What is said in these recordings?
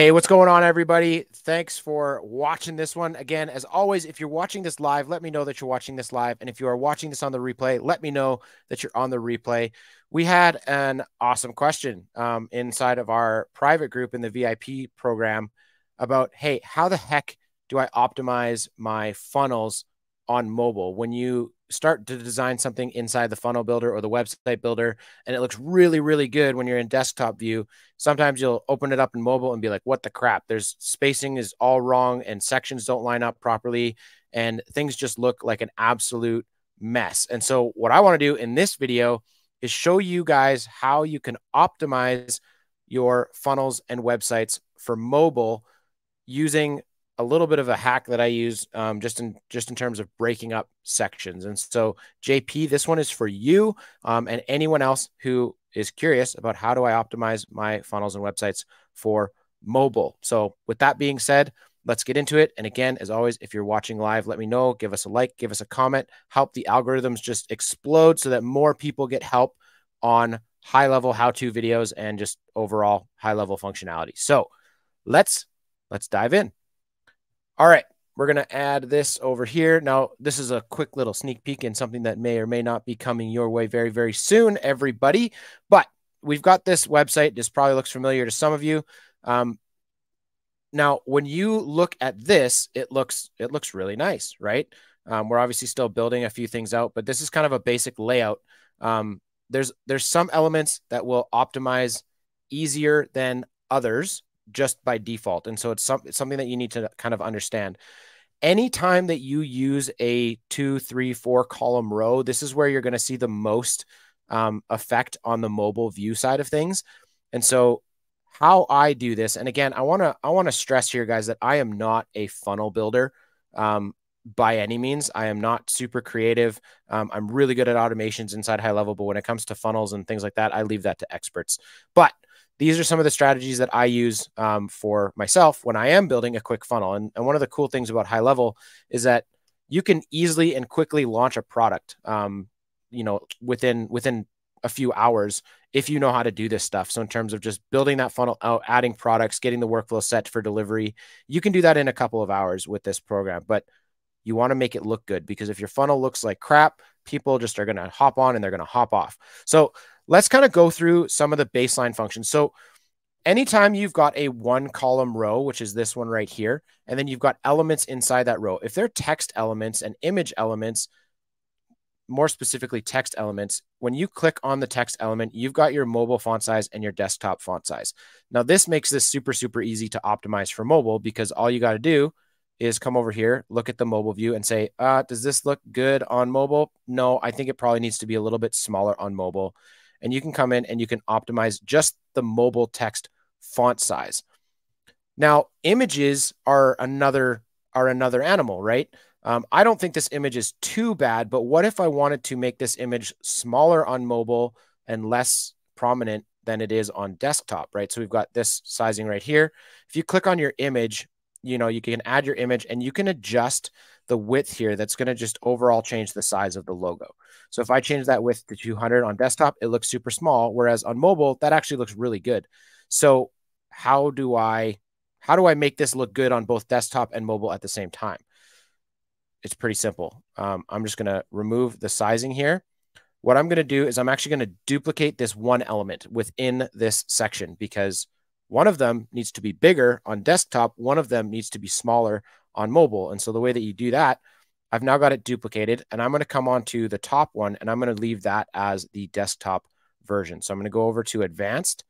Hey, what's going on, everybody? Thanks for watching this one. Again, as always, if you're watching this live, let me know that you're watching this live. And if you are watching this on the replay, let me know that you're on the replay. We had an awesome question um, inside of our private group in the VIP program about hey, how the heck do I optimize my funnels on mobile? When you start to design something inside the funnel builder or the website builder and it looks really really good when you're in desktop view sometimes you'll open it up in mobile and be like what the crap? There's spacing is all wrong and sections don't line up properly and things just look like an absolute mess. And so what i want to do in this video is show you guys how you can optimize your funnels and websites for mobile using a little bit of a hack that I use um, just in just in terms of breaking up sections. And so, JP, this one is for you um, and anyone else who is curious about how do I optimize my funnels and websites for mobile. So, with that being said, let's get into it. And again, as always, if you're watching live, let me know. Give us a like, give us a comment, help the algorithms just explode so that more people get help on HighLevel how to videos and just overall HighLevel functionality. So, let's let's dive in. All right, we're going to add this over here. Now, this is a quick little sneak peek in something that may or may not be coming your way very, very soon, everybody. But we've got this website. This probably looks familiar to some of you. Um, now, when you look at this, it looks it looks really nice, right? Um, we're obviously still building a few things out, but this is kind of a basic layout. Um, there's there's some elements that will optimize easier than others just by default. And so it's, some, it's something that you need to kind of understand. Anytime that you use a two, three, four column row, this is where you're going to see the most um, effect on the mobile view side of things. And so how I do this, and again, I want to I want to stress here, guys, that I am not a funnel builder. Um, by any means. I am not super creative. Um, I'm really good at automations inside HighLevel, but when it comes to funnels and things like that, I leave that to experts. But these are some of the strategies that I use um, for myself when I am building a quick funnel. And, and, one of the cool things about HighLevel is that you can easily and quickly launch a product, um, you know, within within a few hours if you know how to do this stuff. So in terms of just building that funnel out, adding products, getting the workflow set for delivery, you can do that in a couple of hours with this program. But you want to make it look good because if your funnel looks like crap, people just are going to hop on and they're going to hop off. So let's kind of go through some of the baseline functions. So anytime you've got a one column row, which is this one right here, and then you've got elements inside that row, if they're text elements and image elements, more specifically text elements, when you click on the text element, you've got your mobile font size and your desktop font size. Now, this makes this super, super easy to optimize for mobile because all you got to do is come over here, look at the mobile view and say, uh, does this look good on mobile? No, I think it probably needs to be a little bit smaller on mobile and you can come in and you can optimize just the mobile text font size. Now, images are another are another animal, right? Um, I don't think this image is too bad, but what if I wanted to make this image smaller on mobile and less prominent than it is on desktop, right? So we've got this sizing right here. If you click on your image, you know, you can add your image and you can adjust the width here. That's going to just overall change the size of the logo. So if I change that width to 200 on desktop, it looks super small. Whereas on mobile, that actually looks really good. So how do I, how do I make this look good on both desktop and mobile at the same time? It's pretty simple. Um, I'm just going to remove the sizing here. What I'm going to do is I'm actually going to duplicate this one element within this section because one of them needs to be bigger on desktop. One of them needs to be smaller on mobile. And so the way that you do that I've now got it duplicated and I'm going to come on to the top one and I'm going to leave that as the desktop version. So I'm going to go over to advanced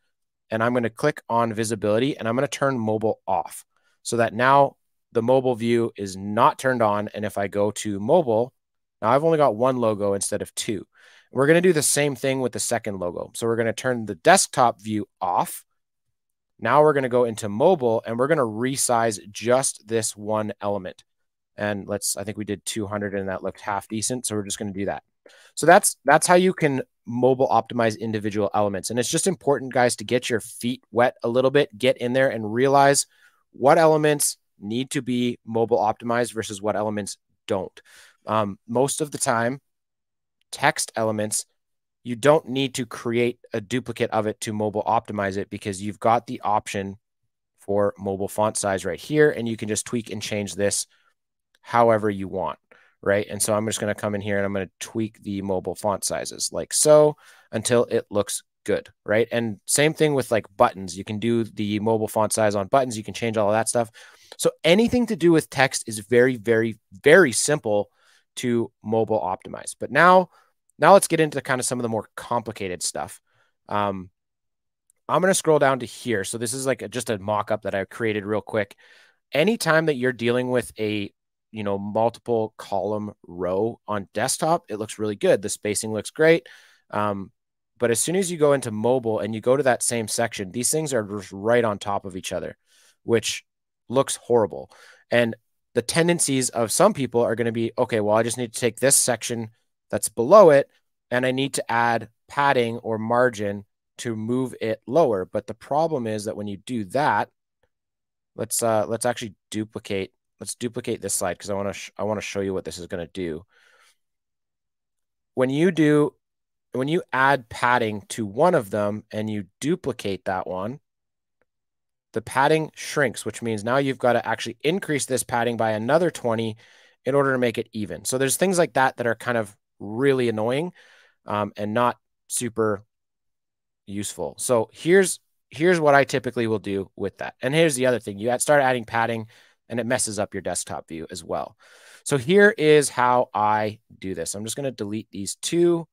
and I'm going to click on visibility and I'm going to turn mobile off so that now the mobile view is not turned on. And if I go to mobile, now I've only got one logo instead of two. We're going to do the same thing with the second logo. So we're going to turn the desktop view off. Now we're going to go into mobile and we're going to resize just this one element. And let's i think we did 200 and that looked half decent so we're just going to do that. So that's that's how you can mobile optimize individual elements. And it's just important guys to get your feet wet a little bit get in there and realize what elements need to be mobile optimized versus what elements don't. Um, most of the time text elements you don't need to create a duplicate of it to mobile optimize it because you've got the option for mobile font size right here. And you can just tweak and change this however you want, right? And so I'm just going to come in here and I'm going to tweak the mobile font sizes like so until it looks good, right? And same thing with like buttons. You can do the mobile font size on buttons. You can change all of that stuff. So anything to do with text is very, very, very simple to mobile optimize. But now, now let's get into kind of some of the more complicated stuff. Um, I'm going to scroll down to here. So this is like a, just a mock-up that I created real quick. Anytime that you're dealing with a, you know, multiple column row on desktop, it looks really good. The spacing looks great. Um, but as soon as you go into mobile and you go to that same section, these things are just right on top of each other, which looks horrible. And the tendencies of some people are going to be, okay, well, I just need to take this section that's below it and I need to add padding or margin to move it lower. But the problem is that when you do that, let's uh let's actually duplicate let's duplicate this slide because I want to I want to show you what this is going to do. When you do when you add padding to one of them and you duplicate that one, the padding shrinks, which means now you've got to actually increase this padding by another 20 in order to make it even. So there's things like that that are kind of really annoying um, and not super useful. So here's here's what I typically will do with that. And here's the other thing. You start adding padding and it messes up your desktop view as well. So here is how I do this. I'm just going to delete these two.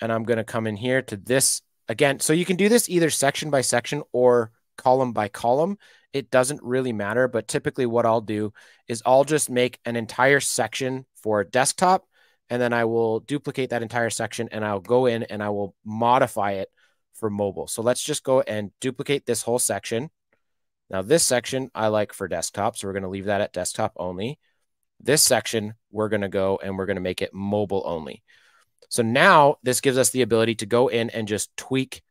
And I'm going to come in here to this again. So you can do this either section by section or column by column. It doesn't really matter. But typically what I'll do is I'll just make an entire section for desktop and then I will duplicate that entire section and I'll go in and I will modify it for mobile. So let's just go and duplicate this whole section. Now this section I like for desktop, so we're going to leave that at desktop only. This section we're going to go and we're going to make it mobile only. So now this gives us the ability to go in and just tweak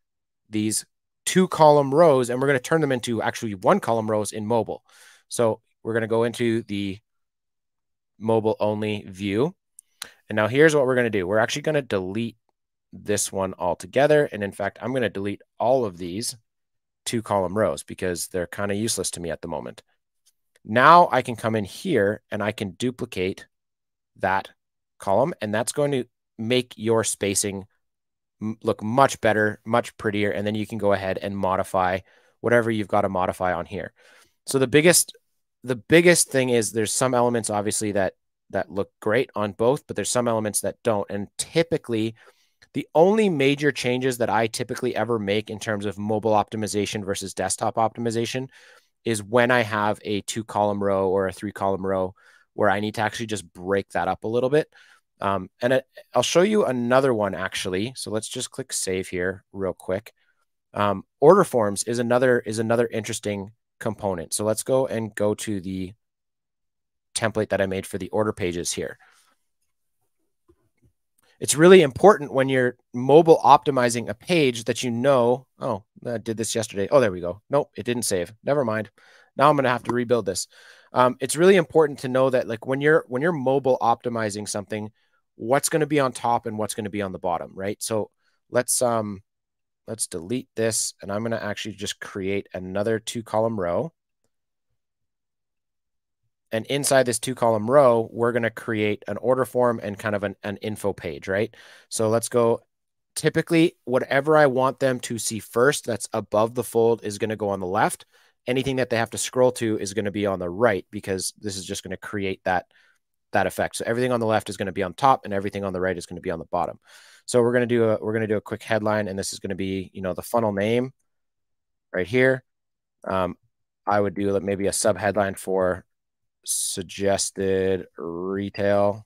these two column rows and we're going to turn them into actually one column rows in mobile. So we're going to go into the mobile only view and now here's what we're going to do. We're actually going to delete this one altogether. And in fact, I'm going to delete all of these two column rows because they're kind of useless to me at the moment. Now I can come in here and I can duplicate that column and that's going to make your spacing look much better, much prettier. And then you can go ahead and modify whatever you've got to modify on here. So the biggest, the biggest thing is there's some elements obviously that that look great on both, but there's some elements that don't. And typically, the only major changes that I typically ever make in terms of mobile optimization versus desktop optimization is when I have a two column row or a three column row where I need to actually just break that up a little bit. Um, and it, I'll show you another one actually. So let's just click save here real quick. Um, order forms is another is another interesting component. So let's go and go to the template that I made for the order pages here. It's really important when you're mobile optimizing a page that you know, oh, I did this yesterday. Oh, there we go. Nope, it didn't save. Never mind. Now I'm going to have to rebuild this. Um, it's really important to know that like when you're when you're mobile optimizing something, what's going to be on top and what's going to be on the bottom, right? So let's um let's delete this and I'm going to actually just create another two column row. And inside this two column row, we're going to create an order form and kind of an, an info page, right? So let's go. Typically, whatever I want them to see first that's above the fold is going to go on the left. Anything that they have to scroll to is going to be on the right because this is just going to create that that effect. So everything on the left is going to be on top and everything on the right is going to be on the bottom. So we're going to do a we're going to do a quick headline and this is going to be, you know, the funnel name right here. Um, I would do maybe a sub headline for suggested retail.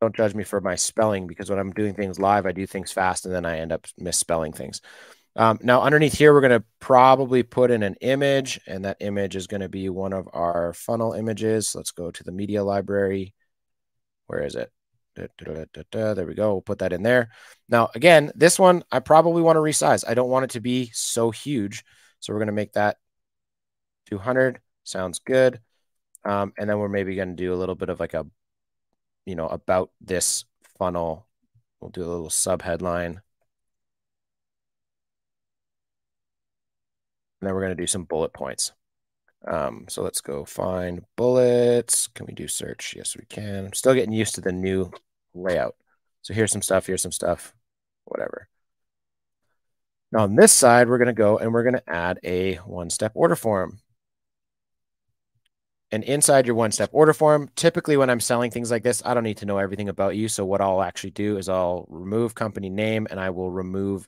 Don't judge me for my spelling because when I'm doing things live, I do things fast and then I end up misspelling things. Um, now, underneath here, we're going to probably put in an image, and that image is going to be one of our funnel images. Let's go to the media library. Where is it? Da, da, da, there we go. We'll put that in there. Now, again, this one, I probably want to resize. I don't want it to be so huge. So we're going to make that 200. Sounds good. Um, and then we're maybe going to do a little bit of like a, you know, about this funnel. We'll do a little sub headline. And then we're going to do some bullet points. Um, so let's go find bullets. Can we do search? Yes, we can. I'm still getting used to the new layout. So here's some stuff, here's some stuff, whatever. Now on this side, we're going to go and we're going to add a one-step order form. And inside your one-step order form, typically when I'm selling things like this, I don't need to know everything about you. So what I'll actually do is I'll remove company name and I will remove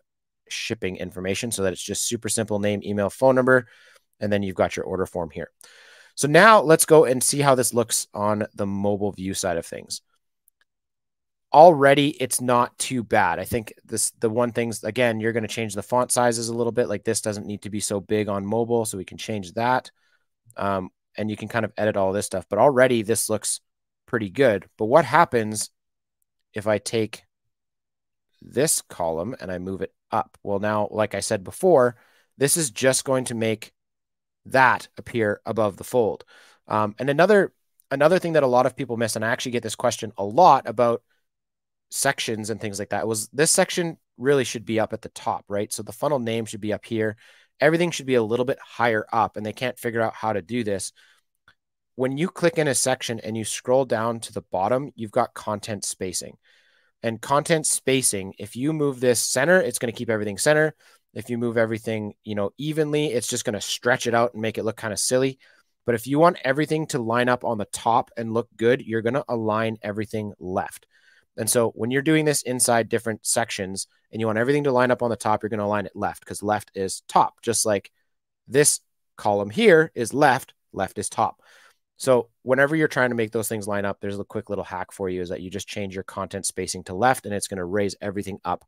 shipping information so that it's just super simple name, email, phone number, and then you've got your order form here. So now let's go and see how this looks on the mobile view side of things. Already, it's not too bad. I think this the one things again, you're going to change the font sizes a little bit. Like this doesn't need to be so big on mobile, so we can change that. Um, and you can kind of edit all this stuff. But already, this looks pretty good. But what happens if I take this column and I move it up? Well, now, like I said before, this is just going to make that appear above the fold. Um, and another another thing that a lot of people miss, and I actually get this question a lot about sections and things like that, was this section really should be up at the top, right? So the funnel name should be up here. Everything should be a little bit higher up, and they can't figure out how to do this. When you click in a section and you scroll down to the bottom, you've got content spacing. And content spacing, if you move this center, it's going to keep everything center. If you move everything, you know, evenly, it's just going to stretch it out and make it look kind of silly. But if you want everything to line up on the top and look good, you're going to align everything left. And so when you're doing this inside different sections and you want everything to line up on the top, you're going to align it left because left is top, just like this column here is left, left is top. So whenever you're trying to make those things line up, there's a quick little hack for you is that you just change your content spacing to left and it's going to raise everything up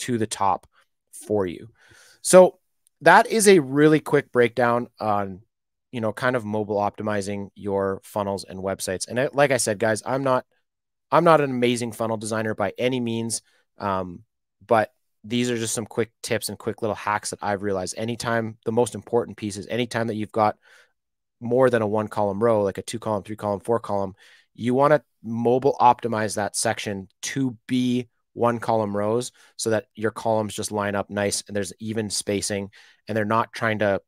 to the top for you. So that is a really quick breakdown on you know kind of mobile optimizing your funnels and websites. And like I said, guys, I'm not I'm not an amazing funnel designer by any means, um, but these are just some quick tips and quick little hacks that I've realized. Anytime the most important piece is anytime that you've got more than a one column row, like a two column, three column, four column, you want to mobile optimize that section to be one column rows so that your columns just line up nice and there's even spacing and they're not trying to,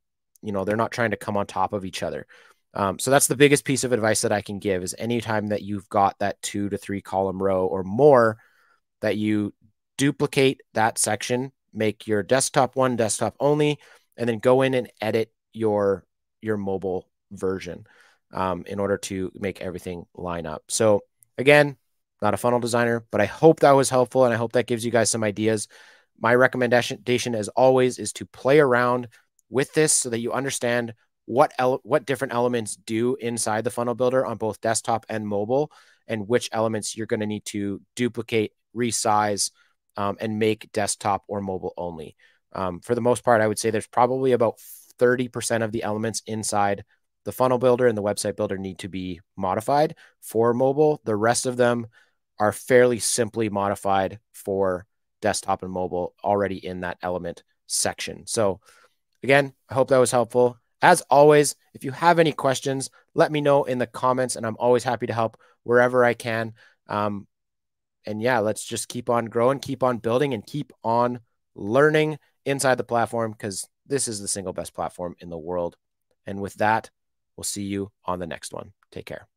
you know, they're not trying to come on top of each other. Um, so that's the biggest piece of advice that I can give is anytime that you've got that two to three column row or more that you duplicate that section, make your desktop one desktop only, and then go in and edit your, your mobile version um, in order to make everything line up. So again, not a funnel designer, but I hope that was helpful and I hope that gives you guys some ideas. My recommendation, as always, is to play around with this so that you understand what what different elements do inside the funnel builder on both desktop and mobile, and which elements you're going to need to duplicate, resize, um, and make desktop or mobile only. Um, for the most part, I would say there's probably about 30% of the elements inside the funnel builder and the website builder need to be modified for mobile. The rest of them are fairly simply modified for desktop and mobile already in that element section. So again, I hope that was helpful. As always, if you have any questions, let me know in the comments, and I'm always happy to help wherever I can. Um, and yeah, let's just keep on growing, keep on building, and keep on learning inside the platform because this is the single best platform in the world. And with that, we'll see you on the next one. Take care.